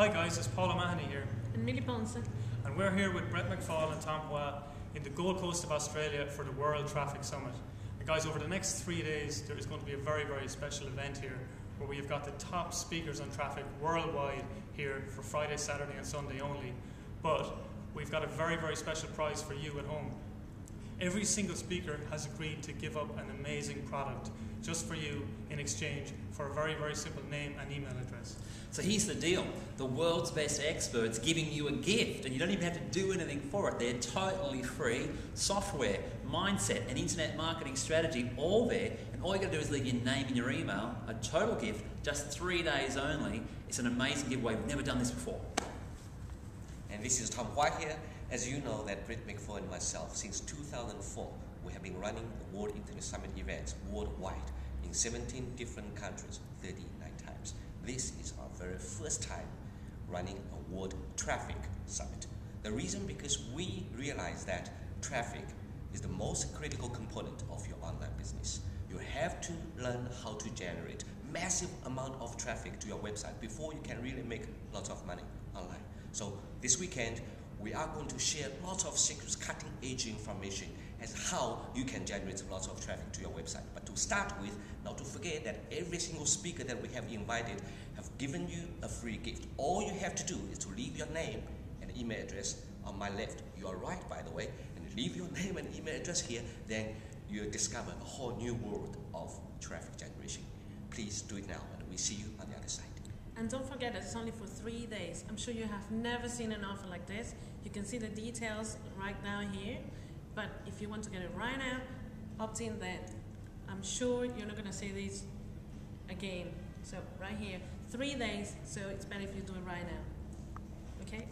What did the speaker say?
Hi guys, it's Paul O'Mahony here, And Mili Ponce. and we're here with Brett McFall and Tom Hua in the Gold Coast of Australia for the World Traffic Summit. And guys, over the next three days, there is going to be a very, very special event here where we have got the top speakers on traffic worldwide here for Friday, Saturday, and Sunday only. But we've got a very, very special prize for you at home. Every single speaker has agreed to give up an amazing product just for you in exchange for a very, very simple name and email address. So here's the deal the world's best experts giving you a gift, and you don't even have to do anything for it. They're totally free software, mindset, and internet marketing strategy, all there. And all you got to do is leave your name and your email, a total gift, just three days only. It's an amazing giveaway. We've never done this before. And this is Tom Hua here. As you know, that Brett McFall and myself, since 2004, we have been running the World Internet Summit events worldwide in 17 different countries, 39 times. This is our very first time running a World Traffic Summit. The reason because we realize that traffic is the most critical component of your online business. You have to learn how to generate massive amount of traffic to your website before you can really make lots of money online. So this weekend, we are going to share lots of secrets, cutting edge information as how you can generate lots of traffic to your website. But to start with, not to forget that every single speaker that we have invited have given you a free gift. All you have to do is to leave your name and email address on my left. You are right, by the way, and leave your name and email address here, then you'll discover a whole new world of traffic generation. Please do it now, and we see you on the other side. And don't forget, it's only for three days. I'm sure you have never seen an offer like this. You can see the details right now here. But if you want to get it right now, opt in then. I'm sure you're not going to see this again. So, right here, three days. So, it's better if you do it right now. Okay?